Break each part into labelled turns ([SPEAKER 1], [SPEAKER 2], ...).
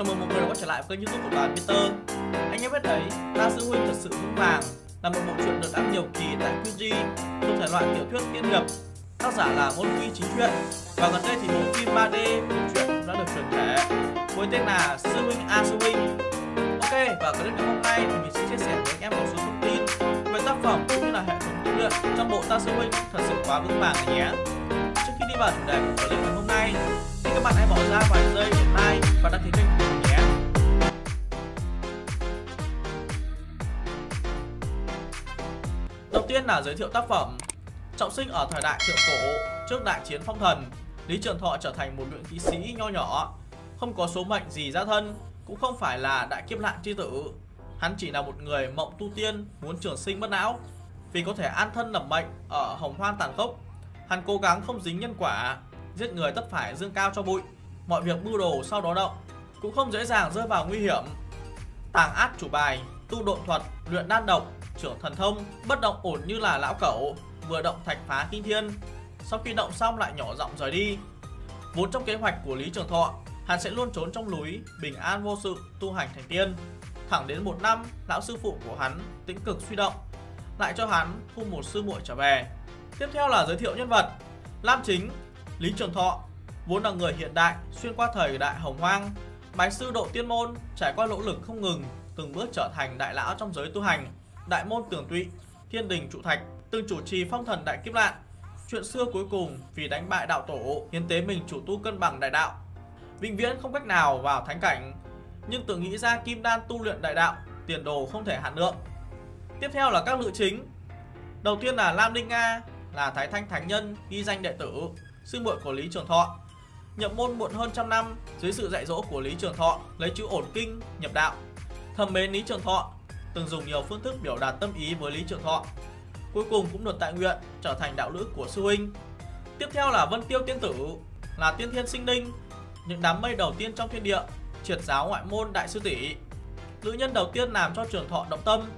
[SPEAKER 1] chào mừng mọi người đã quay trở lại với kênh youtube của đoàn Peter. Anh em biết đấy, Ta Sư Huynh thật sự vững vàng là một bộ truyện được đăng nhiều kỳ tại QG thuộc thể loại tiểu thuyết tiên hiệp Tác giả là Ngôn Phi Chính Truyện. Và gần đây thì bộ phim 3D bộ truyện cũng đã được chuyển thể với tên là Sư Huynh A Sư Huynh. Ok, và clip ngày hôm nay thì mình sẽ chia sẻ với anh em một số thông tin về tác phẩm cũng như là hệ thống tu luyện trong bộ Ta Sư Huynh thật sự quá vững vàng này nhé. Trước khi đi vào chủ đề của clip ngày hôm là giới thiệu tác phẩm. Trọng sinh ở thời đại thượng cổ, trước đại chiến phong thần, Lý Trường Thọ trở thành một luyện khí sĩ nho nhỏ, không có số mệnh gì ra thân, cũng không phải là đại kiếp nạn chi tử. Hắn chỉ là một người mộng tu tiên, muốn trường sinh bất não. Vì có thể an thân lập mệnh ở hồng hoan tàn khốc, hắn cố gắng không dính nhân quả, giết người tất phải dương cao cho bụi mọi việc mưu đồ sau đó động cũng không dễ dàng rơi vào nguy hiểm tàng át chủ bài tu độn thuật luyện đan độc trưởng thần thông bất động ổn như là lão cẩu vừa động thạch phá kinh thiên. Sau khi động xong lại nhỏ giọng rời đi. Vốn trong kế hoạch của lý trường thọ hắn sẽ luôn trốn trong núi bình an vô sự tu hành thành tiên. Thẳng đến một năm lão sư phụ của hắn tĩnh cực suy động lại cho hắn thu một sư muội trở về. Tiếp theo là giới thiệu nhân vật. Lam chính Lý Trường Thọ vốn là người hiện đại xuyên qua thời đại hồng hoang, bái sư độ tiên môn, trải qua nỗ lực không ngừng, từng bước trở thành đại lão trong giới tu hành, đại môn tường tụy, thiên đình trụ thạch, từng chủ trì phong thần đại kiếp nạn. Chuyện xưa cuối cùng vì đánh bại đạo tổ, hiến tế mình chủ tu cân bằng đại đạo. Vĩnh viễn không cách nào vào thánh cảnh, nhưng tự nghĩ ra kim đan tu luyện đại đạo, tiền đồ không thể hạn lượng. Tiếp theo là các nữ chính. Đầu tiên là Lam Linh Nga, là Thái Thanh Thánh Nhân, ghi danh đệ tử, sư muội của Lý Trường Thọ. Nhập môn muộn hơn trăm năm dưới sự dạy dỗ của Lý Trường Thọ, lấy chữ ổn kinh nhập đạo. Thầm mến Lý Trường Thọ, từng dùng nhiều phương thức biểu đạt tâm ý với Lý Trường Thọ. Cuối cùng cũng được tại nguyện trở thành đạo lữ của sư huynh. Tiếp theo là Vân Tiêu Tiên Tử, là tiên thiên sinh linh, những đám mây đầu tiên trong thiên địa, triệt giáo ngoại môn đại sư tỷ. Nữ nhân đầu tiên làm cho Trường Thọ động tâm,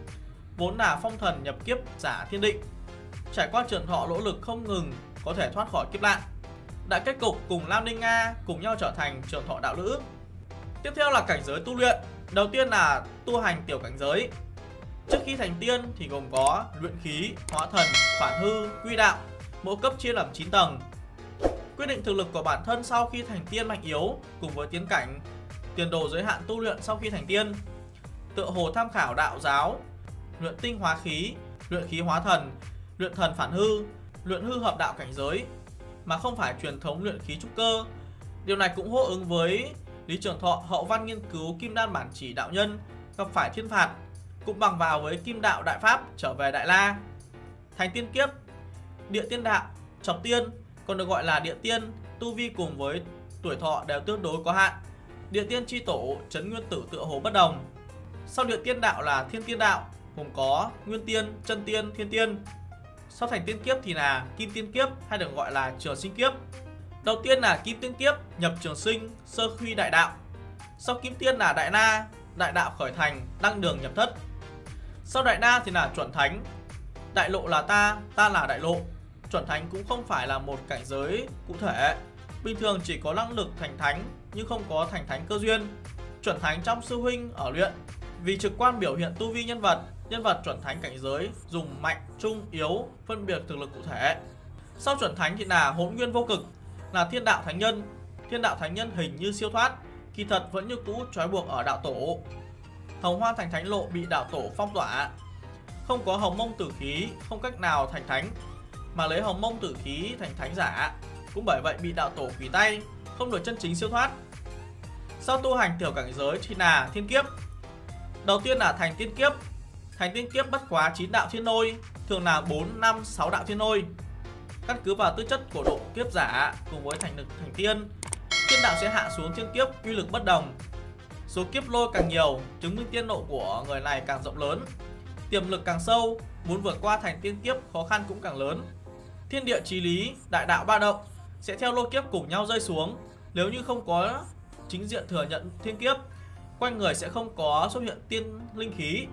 [SPEAKER 1] vốn là phong thần nhập kiếp giả thiên định. Trải qua Trường Thọ nỗ lực không ngừng có thể thoát khỏi kiếp nạn Đại kết cục cùng Lam Ninh Nga cùng nhau trở thành trường thọ đạo lữ. Tiếp theo là cảnh giới tu luyện. Đầu tiên là tu hành tiểu cảnh giới. Trước khi thành tiên thì gồm có luyện khí, hóa thần, phản hư, quy đạo, mỗi cấp chia làm 9 tầng. Quyết định thực lực của bản thân sau khi thành tiên mạnh yếu cùng với tiến cảnh, tiền đồ giới hạn tu luyện sau khi thành tiên. Tựa hồ tham khảo đạo giáo, luyện tinh hóa khí, luyện khí hóa thần, luyện thần phản hư, luyện hư hợp đạo cảnh giới, mà không phải truyền thống luyện khí trúc cơ. Điều này cũng hô ứng với Lý Trường Thọ hậu văn nghiên cứu kim đan bản chỉ đạo nhân gặp phải thiên phạt, cũng bằng vào với kim đạo đại pháp trở về Đại La. Thành tiên kiếp, địa tiên đạo, trọng tiên còn được gọi là địa tiên, tu vi cùng với tuổi thọ đều tương đối có hạn. Địa tiên chi tổ chấn nguyên tử tựa hồ bất đồng. Sau địa tiên đạo là thiên tiên đạo, gồm có nguyên tiên, chân tiên, thiên tiên, sau thành tiên kiếp thì là kim tiên kiếp hay được gọi là trường sinh kiếp. Đầu tiên là kim tiên kiếp nhập trường sinh, sơ khuy đại đạo. Sau kim tiên là đại na, đại đạo khởi thành, đăng đường nhập thất. Sau đại na thì là chuẩn thánh. Đại lộ là ta, ta là đại lộ. Chuẩn thánh cũng không phải là một cảnh giới cụ thể. Bình thường chỉ có năng lực thành thánh nhưng không có thành thánh cơ duyên. Chuẩn thánh trong sư huynh ở luyện vì trực quan biểu hiện tu vi nhân vật nhân vật chuẩn thánh cảnh giới dùng mạnh, trung, yếu phân biệt thực lực cụ thể. Sau chuẩn thánh thì là hỗn nguyên vô cực, là thiên đạo thánh nhân. Thiên đạo thánh nhân hình như siêu thoát, kỳ thật vẫn như cũ trói buộc ở đạo tổ. Hồng hoa thành thánh lộ bị đạo tổ phong tỏa. Không có hồng mông tử khí, không cách nào thành thánh, mà lấy hồng mông tử khí thành thánh giả. Cũng bởi vậy bị đạo tổ quỷ tay, không được chân chính siêu thoát. Sau tu hành tiểu cảnh giới thì là thiên kiếp. Đầu tiên là thành tiên kiếp, Thành tiên kiếp bất quá 9 đạo thiên nôi, thường là 4, 5, 6 đạo thiên nôi. Căn cứ vào tư chất của độ kiếp giả cùng với thành lực thành tiên, thiên đạo sẽ hạ xuống thiên kiếp uy lực bất đồng. Số kiếp lôi càng nhiều, chứng minh tiên độ của người này càng rộng lớn. Tiềm lực càng sâu, muốn vượt qua thành tiên kiếp khó khăn cũng càng lớn. Thiên địa trí lý, đại đạo ba động sẽ theo lôi kiếp cùng nhau rơi xuống. Nếu như không có chính diện thừa nhận thiên kiếp, quanh người sẽ không có xuất hiện tiên linh khí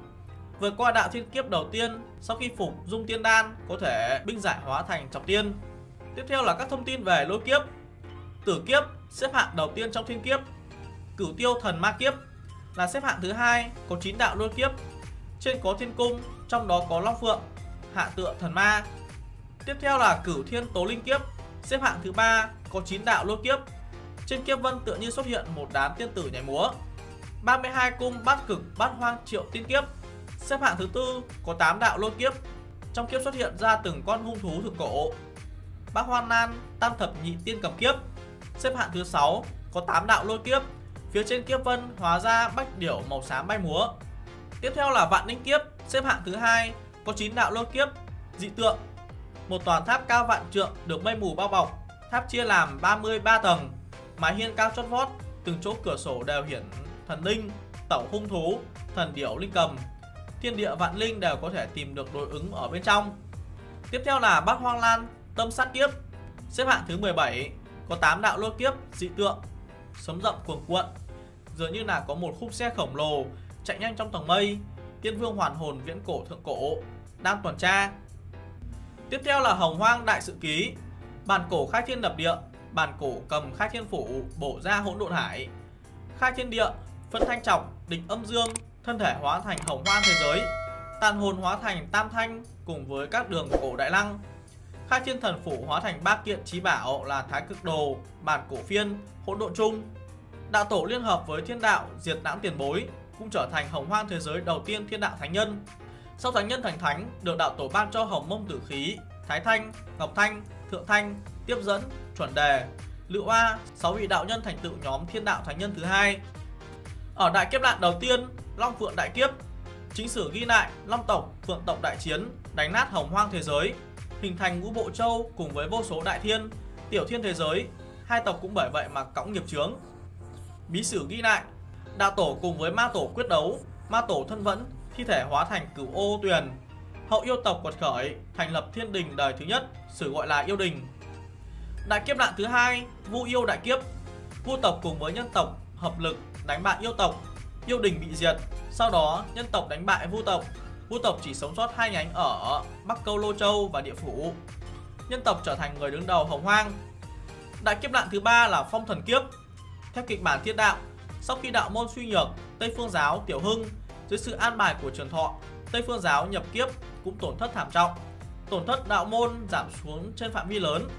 [SPEAKER 1] Vượt qua đạo thiên kiếp đầu tiên, sau khi phục dung tiên đan, có thể binh giải hóa thành trọng tiên. Tiếp theo là các thông tin về lôi kiếp. Tử kiếp xếp hạng đầu tiên trong thiên kiếp. Cửu Tiêu Thần Ma Kiếp là xếp hạng thứ hai có 9 đạo lôi kiếp. Trên có thiên cung, trong đó có Long Phượng, hạ tựa thần ma. Tiếp theo là Cửu Thiên Tố Linh Kiếp, xếp hạng thứ ba có 9 đạo lôi kiếp. Trên kiếp vân tựa như xuất hiện một đám tiên tử nhảy múa. 32 cung bát cực bát hoang triệu tiên kiếp, xếp hạng thứ tư có 8 đạo lôi kiếp. Trong kiếp xuất hiện ra từng con hung thú thực cổ. Bác Hoan Nan Tam Thập Nhị Tiên Cầm Kiếp, xếp hạng thứ 6 có 8 đạo lôi kiếp Phía trên kiếp vân hóa ra bách điểu màu xám bay múa. Tiếp theo là vạn ninh kiếp, xếp hạng thứ hai có 9 đạo lôi kiếp, dị tượng. Một tòa tháp cao vạn trượng được mây mù bao bọc, tháp chia làm 33 tầng, mái hiên cao chót vót, từng chỗ cửa sổ đều hiển thần linh, tẩu hung thú, thần điểu linh cầm. Thiên địa vạn linh đều có thể tìm được đối ứng ở bên trong. Tiếp theo là Bát Hoang Lan, Tâm Sát Kiếp, xếp hạng thứ 17, có 8 đạo lôi kiếp, dị tượng sấm rậm cuồng cuộn. Dường như là có một khúc xe khổng lồ chạy nhanh trong tầng mây. Tiên vương hoàn hồn viễn cổ thượng cổ đang tuần tra. Tiếp theo là hồng hoang đại sự ký. Bản cổ khai thiên lập địa bản cổ cầm khai thiên phủ bổ ra hỗn độn hải. Khai thiên địa phân thanh trọng địch âm dương thân thể hóa thành hồng hoang thế giới tàn hồn hóa thành tam thanh cùng với các đường cổ đại lăng khai thiên thần phủ hóa thành ba kiện trí bảo là thái cực đồ bản cổ phiên hỗn độn chung. Đạo tổ liên hợp với thiên đạo diệt đãng tiền bối cũng trở thành hồng hoang thế giới đầu tiên thiên đạo thánh nhân. Sau thánh nhân thành thánh, được đạo tổ ban cho hồng mông tử khí, thái thanh, ngọc thanh, thượng thanh, tiếp dẫn, chuẩn đề, lựu a sáu vị đạo nhân thành tựu nhóm thiên đạo thánh nhân thứ hai. Ở đại kiếp nạn đầu tiên, Long Phượng đại kiếp, chính sử ghi lại Long tộc, Phượng tộc đại chiến, đánh nát hồng hoang thế giới, hình thành ngũ bộ châu cùng với vô số đại thiên, tiểu thiên thế giới hai tộc cũng bởi vậy mà cõng nghiệp chướng. Bí sử ghi lại, đạo tổ cùng với ma tổ quyết đấu, ma tổ thân vẫn, thi thể hóa thành cửu ô tuyền. Hậu yêu tộc quật khởi, thành lập thiên đình đời thứ nhất, sử gọi là yêu đình. Đại kiếp nạn thứ hai, vu yêu đại kiếp. Vu tộc cùng với nhân tộc hợp lực đánh bại yêu tộc, yêu đình bị diệt. Sau đó, nhân tộc đánh bại vu tộc. Vu tộc chỉ sống sót hai nhánh ở Bắc Câu Lô Châu và địa phủ. Nhân tộc trở thành người đứng đầu hồng hoang, Đại kiếp nạn thứ ba là phong thần kiếp. Theo kịch bản thiên đạo, sau khi đạo môn suy nhược, Tây Phương giáo tiểu hưng dưới sự an bài của Trường Thọ, Tây Phương giáo nhập kiếp cũng tổn thất thảm trọng. Tổn thất đạo môn giảm xuống trên phạm vi lớn.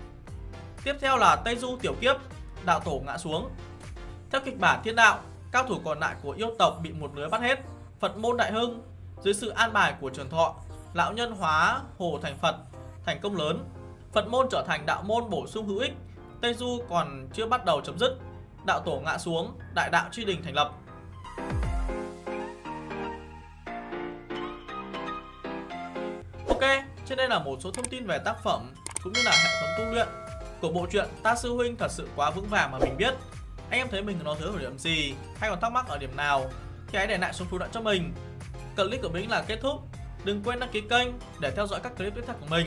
[SPEAKER 1] Tiếp theo là Tây Du tiểu kiếp, đạo tổ ngã xuống. Theo kịch bản thiên đạo, cao thủ còn lại của yêu tộc bị một lưới bắt hết. Phật môn đại hưng dưới sự an bài của Trường Thọ, lão nhân hóa hồ thành Phật, thành công lớn. Phật môn trở thành đạo môn bổ sung hữu ích Tây Du còn chưa bắt đầu chấm dứt, đạo tổ ngã xuống, đại đạo truy đình thành lập. Ok, trên đây là một số thông tin về tác phẩm cũng như là hệ thống tu luyện của bộ truyện Ta sư huynh thật sự quá vững vàng mà mình biết. Anh em thấy mình nó thiếu ở điểm gì hay còn thắc mắc ở điểm nào thì hãy để lại xuống bình luận cho mình. Clip của mình là kết thúc. Đừng quên đăng ký kênh để theo dõi các clip tiếp theo của mình.